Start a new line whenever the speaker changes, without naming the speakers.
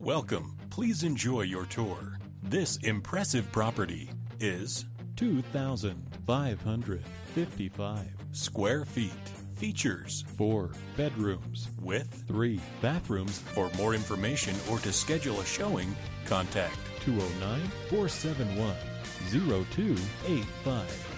Welcome. Please enjoy your tour. This impressive property is
2,555.
square feet. Features
Four bedrooms,
with
three bathrooms,
For more information or to schedule a showing, contact
209 471 0285.